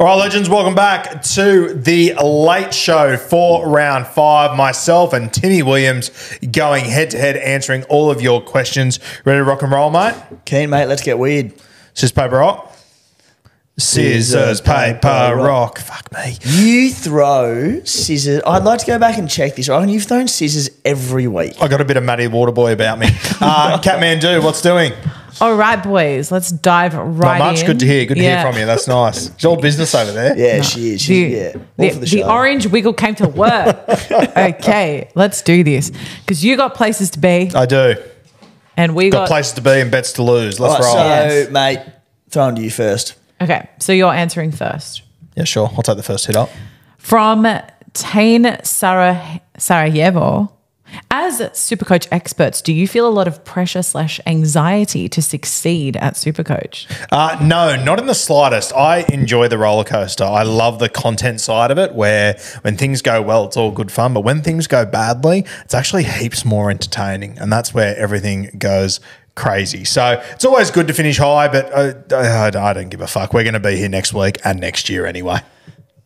All right, legends, welcome back to the late show for round five. Myself and Timmy Williams going head to head, answering all of your questions. Ready to rock and roll, mate? Keen, mate. Let's get weird. Scissors, paper, rock. Scissors, paper, rock. Fuck me. You throw scissors. I'd like to go back and check this. I reckon you've thrown scissors every week. I got a bit of Matty Waterboy about me. Uh, Catmandu, what's doing? All right, boys, let's dive right in. Not much. in. Good to hear. Good to Yeah. hear from you. That's nice. It's all business over there. Yeah, she is. The, She's, yeah. The, the, the orange wiggle came to work. okay, let's do this because you got places to be I do. and we Got got. places to be and bets to lose. Let's Right, roll. so, Yes. mate, throwing to you first. okay, so you're answering first yeah, sure. I'll take the first hit up. from Tane Sarah Sarajevo. As Supercoach experts, do you feel a lot of pressure slash anxiety to succeed at Supercoach? Uh, no, not in the slightest. I enjoy the roller coaster. I love the content side of it where when things go well, it's all good fun. But when things go badly, it's actually heaps more entertaining. And that's where everything goes crazy. So it's always good to finish high, but uh, I, I don't give a fuck. We're going to be here next week and next year anyway.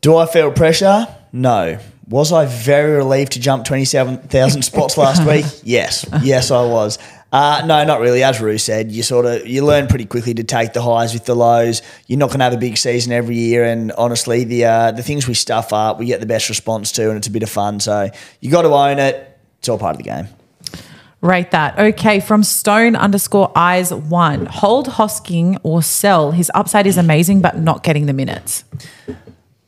Do I feel pressure? No. Was I very relieved to jump 27,000 spots last week? Yes. Yes, I was. Uh, no, not really. As Rue said, you sort of you learn pretty quickly to take the highs with the lows. You're not going to have a big season every year, and honestly, the uh, the things we stuff up, we get the best response to, and it's a bit of fun. So you got to own it. It's all part of the game. Rate that. Okay, from Stone underscore eyes one. Hold Hosking or sell. His upside is amazing, but not getting the minutes.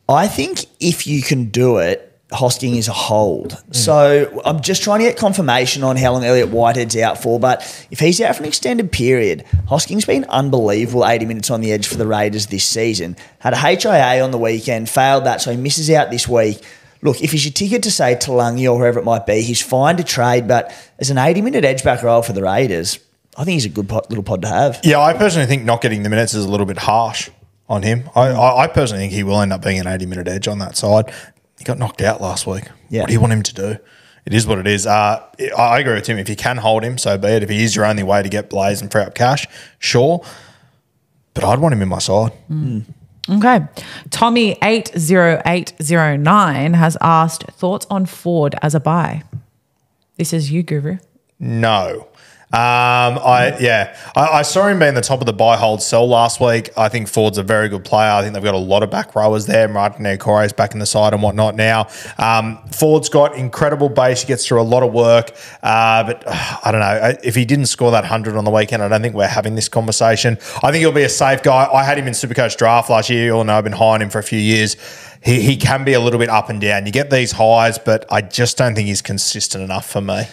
I think if you can do it, Hosking is a hold. Mm. So I'm just trying to get confirmation on how long Elliott Whitehead's out for. But if he's out for an extended period, Hosking's been unbelievable 80 minutes on the edge for the Raiders this season. Had a HIA on the weekend, failed that, so he misses out this week. Look, if he's your ticket to say Talangi or whoever it might be, he's fine to trade. But as an 80 minute edge back role oh, for the Raiders, I think he's a good pod, little pod to have. Yeah, I personally think not getting the minutes is a little bit harsh on him. I, mm. I, I personally think he will end up being an 80 minute edge on that side. He got knocked out last week. Yeah. What do you want him to do? It is what it is. Uh, I agree with him. If you can hold him, so be it. If he is your only way to get Blaze and free up cash, sure. But I'd want him in my side. Okay. Tommy80809 has asked thoughts on Ford as a buy. This is you, Guru. No. Um, I yeah, I, I saw him being the top of the buy hold sell last week. I think Ford's a very good player. I think they've got a lot of back rowers there. Marata Niukore's back in the side and whatnot now. Um, Ford's got incredible base. He gets through a lot of work, uh, but uh, I don't know if he didn't score that hundred on the weekend. I don't think we're having this conversation. I think he'll be a safe guy. I had him in Supercoach draft last year. You all know I've been high on him for a few years. He, he can be a little bit up and down. You get these highs, but I just don't think he's consistent enough for me.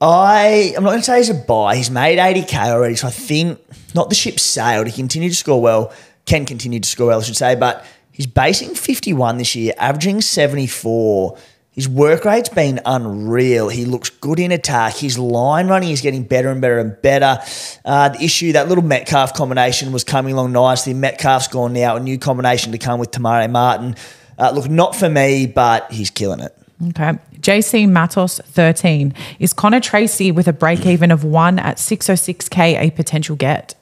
I I'm not going to say he's a buy. He's made 80k already, so I think not the ship sailed. He continued to score well. Can continue to score well, I should say, but he's basing 51 this year, averaging 74. His work rate's been unreal. He looks good in attack. His line running is getting better and better and better. Uh, the issue, that little Metcalf combination was coming along nicely. Metcalf's gone now, a new combination to come with Te Maire Martin. Uh, look, not for me, but he's killing it. Okay. JC Matos 13. Is Connor Tracey with a break even of one at 606k a potential get?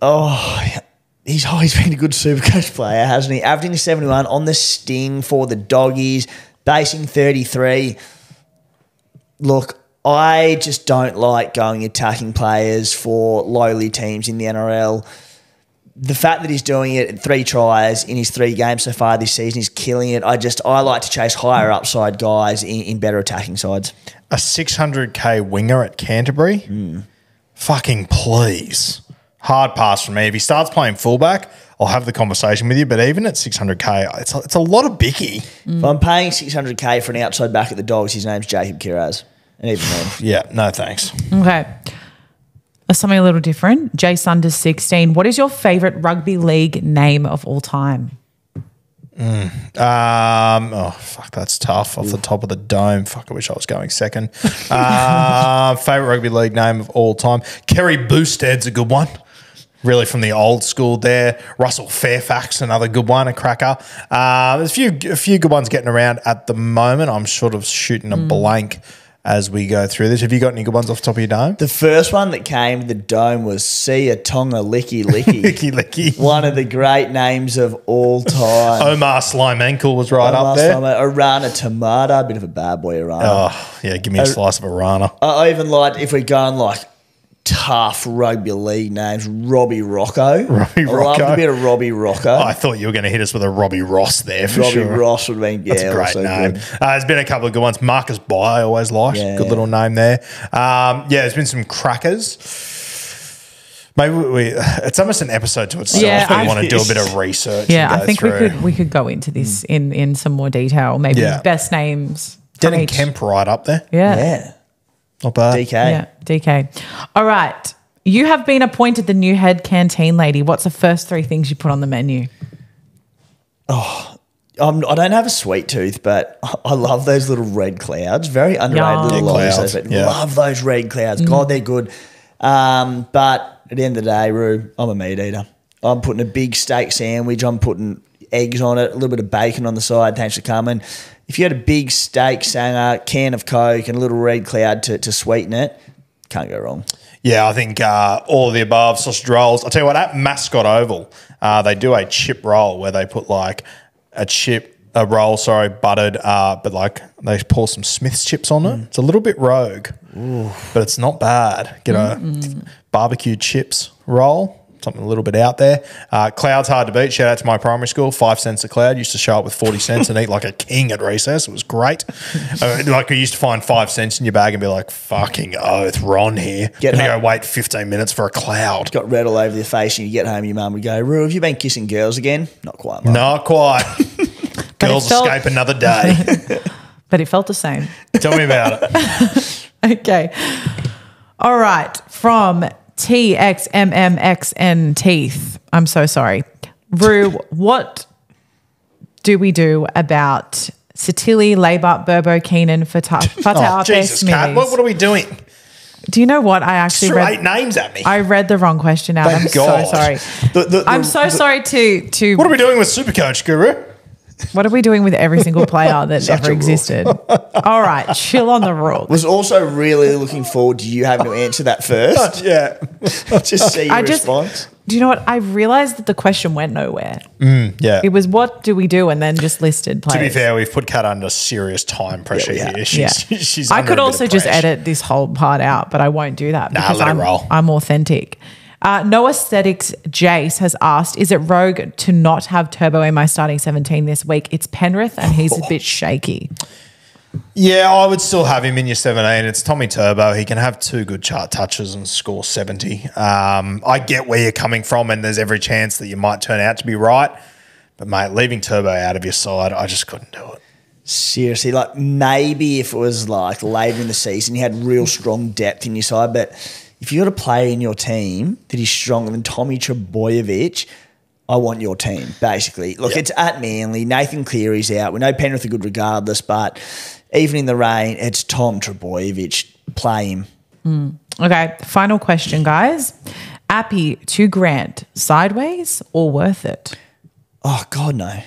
Oh, he's always been a good supercoach player, hasn't he? Averaging 71 on the sting for the doggies, basing 33. Look, I just don't like going attacking players for lowly teams in the NRL. The fact that he's doing it in three tries in his three games so far this season, he's killing it. I just I like to chase higher upside guys in, in better attacking sides. a 600k winger at Canterbury. Hmm. Fucking please. Hard pass for me. If he starts playing fullback, I'll have the conversation with you. But even at 600k, it's a, it's a lot of bicky. If I'm paying 600k for an outside back at the Dogs, his name's Jacob Kiraz. And even then. Yeah, no thanks. Okay. Something a little different. Jay Sunders 16. What is your favorite rugby league name of all time? Um, oh fuck, that's tough. Off the top of the dome. Fuck, I wish I was going second. uh, favorite rugby league name of all time. Kerry Boustead's a good one. Really from the old school there. Russell Fairfax, another good one, a cracker. Uh, there's a few a few good ones getting around at the moment. I'm sort of shooting a blank. As we go through this. Have you got any good ones off the top of your dome? The first one that came to the dome was Sia Tonga Licky Licky. Licky Licky. one of the great names of all time. Omar Slaimankhel was right up there. uh, Arana Taumata, bit of a bad boy Arana. Oh, yeah, give me a slice of Arana. I even like if we're going like tough rugby league names, Robbie Rochow. Robbie I love Rochow. a bit of Robbie Rochow. I thought you were going to hit us with a Robbie Ross there for Robbie sure. Ross would have been yeah, That's a great name. good. Uh, there's been a couple of good ones. Marcus Bai, I always liked. Yeah. Good little name there. Um, yeah, there's been some crackers. Maybe we, it's almost an episode to itself. Yeah, but I- we want to do a bit of research. Yeah, I think through. we could we could go into this in in some more detail. Maybe Yeah. best names. from Dennis each- Kemp right up there. Yeah. Yeah. Not bad. DK. Yeah, DK. All right. You have been appointed the new head canteen lady. What's the first three things you put on the menu? I'm, I don't have a sweet tooth, but I love those little red clouds. Very underrated Yum. little Yeah, lollies. clouds, those, yeah. Love those red clouds. Mm. God, they're good. Um, but at the end of the day, Roo, I'm a meat eater. I'm putting a big steak sandwich. I'm putting eggs on it, a little bit of bacon on the side. Thanks for coming. If you had a big steak sanger, can of Coke, and a little red cloud to, to sweeten it, can't go wrong. Yeah, I think uh, all of the above sausage rolls. I'll tell you what, at Mascot Oval, uh, they do a chip roll where they put like a chip, a roll, sorry, buttered, uh, but like they pour some Smith's chips on it. It's a little bit rogue, but it's not bad. Get a barbecue chips roll. Something a little bit out there. Uh, cloud's hard to beat. Shout out to my primary school. Five cents a cloud. Used to show up with 40 cents and eat like a king at recess. It was great. Uh, like we used to find five cents in your bag and be like, fucking oath, Ron here. Get Gonna home. go wait 15 minutes for a cloud. Got red all over your face, and you get home, your mum would go, Roo, have you been kissing girls again? Not quite, mum. Not quite. Girls felt- escape another day. But it felt the same. Tell me about it. Okay. All right. From TXMMXN Teeth. I'm so sorry. Rue, what do we do about Satili, Laybart, Burbo, Keenan, Fatah, Fatah Oh, Jesus, Kat. What, what are we doing? Do you know what? I actually Threw read. names at me. I read the wrong question out. Thank I'm God. so sorry. The- the- I'm the- so sorry to to. what are we doing with Supercoach, Guru? What are we doing with every single player that Such ever a existed? All right, chill on the rules. Was also really looking forward to you having to answer that first. Yeah. just see your I just- response. Do you know what? I realized that the question went nowhere. Mm, yeah. It was what do we do, and then just listed players. to be fair, we've put Kat under serious time pressure Yeah, we here. have. She's, yeah. she's I under could a bit also of just pressure. edit this whole part out, but I won't do that Nah, because let it I'm, roll. I'm authentic. Uh, no aesthetics. Jace has asked: Is it rogue to not have Turbo in my starting seventeen this week? It's Penrith, and he's a bit shaky. Yeah, I would still have him in your 17. It's Tommy Turbo. He can have two good chart touches and score 70. Um, I get where you're coming from, and there's every chance that you might turn out to be right. But, mate, leaving Turbo out of your side, I just couldn't do it. Seriously, like maybe if it was like later in the season, you had real strong depth in your side, but if you've got a player in your team that is stronger than Tommy Trbojevic, I want your team, basically. Look, Yeah. it's at Manly. Nathan Cleary's out. We know Penrith are good regardless, but even in the rain, it's Tom Trbojevic. Play him. Okay, final question, guys. Api to Grant, sideways or worth it? Oh God, no.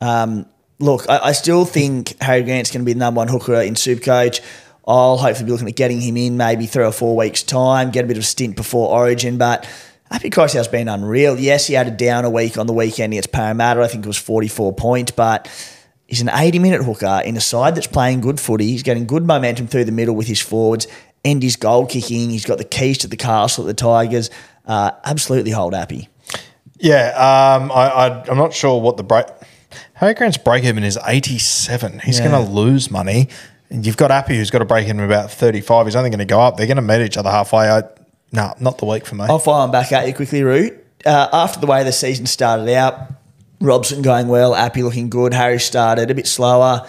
Um, look, I, I still think Harry Grant's going to be the number one hooker in Supercoach. I'll hopefully be looking at getting him in maybe three or four weeks' time, get a bit of a stint before Origin. But Api Koroisau's been unreal. Yes, he had a down a week on the weekend against Parramatta. I think it was 44 points, but he's an 80 minute hooker in a side that's playing good footy. He's getting good momentum through the middle with his forwards and his goal kicking. He's got the keys to the castle at the Tigers. Uh, absolutely hold Api. Yeah, um, I, I'm not sure what the break. Harry Grant's break even is 87. He's Yeah. going to lose money. And you've got Api who's got a break of about 35. He's only going to go up. They're going to meet each other halfway. I, no, not the week for me. I'll fire them back at you quickly, Root. Uh, after the way the season started out, Robson going well, Api looking good, Harry started a bit slower.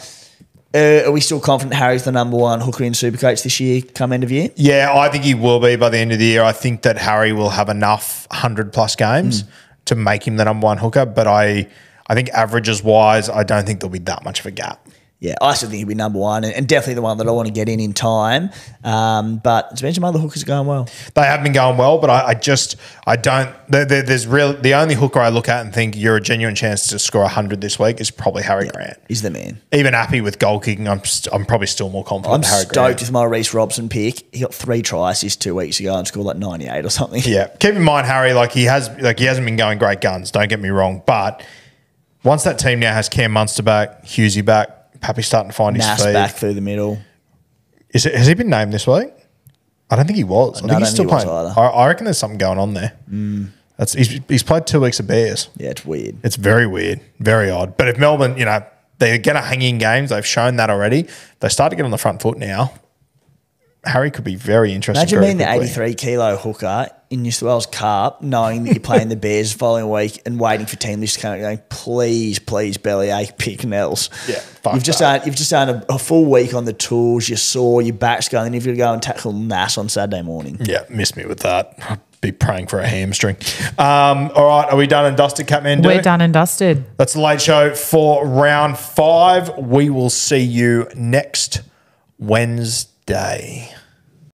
Uh, are we still confident Harry's the number one hooker in Supercoach this year, come end of year? Yeah, I think he will be by the end of the year. I think that Harry will have enough 100 plus games to make him the number one hooker. But I, I think averages wise, I don't think there'll be that much of a gap. Yeah, I still think he'll be number one and, and definitely the one that I want to get in in time. Um, but been some other hookers are going well. They have been going well, but I, I just I don't. There, there- there's real the only hooker I look at and think you're a genuine chance to score hundred this week is probably Harry Grant. He's the man. Even Api with goal kicking, I'm st- I'm probably still more confident. I'm Harry stoked Grant. with my Reece Robson pick. He got three tries just two weeks ago and scored like 98 or something. Yeah, keep in mind Harry, like he has, like he hasn't been going great guns. Don't get me wrong, but once that team now has Cam Munster back, Husey back, Pappy's starting to find his Nass feet. back through the middle. Is it, has he been named this week? I don't think he was. I No, think I he's don't still think he playing. I, I reckon there's something going on there. Mm. That's he's, he's played two weeks of Bears. Yeah, it's weird. It's very weird, very odd. But if Melbourne, you know, they're going to hang in games, they've shown that already. They start to get on the front foot now. Harry could be very interesting. Imagine very being the 83 kilo hooker in New South Wales Cup, knowing that you're playing the Bears the following week and waiting for team lists to come out going, please, please, bellyache, pick Nels. Yeah, fuck you've just that. done, you've just done a, a full week on the tools. You saw your back's going, and if you go and tackle Nass on Saturday morning. Yeah, miss me with that. I'd be praying for a hamstring. Um, all right, are we done and dusted, Catman? We're done and dusted. That's the late show for round five. We will see you next Wednesday day.